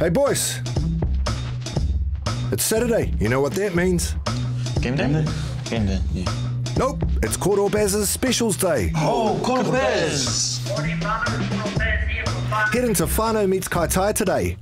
Hey, boys. It's Saturday. You know what that means? Game day? Game day, yeah. Nope, it's koro Baz's Specials Day. Oh, koro Heading to Whānau Meats Kaitāia today.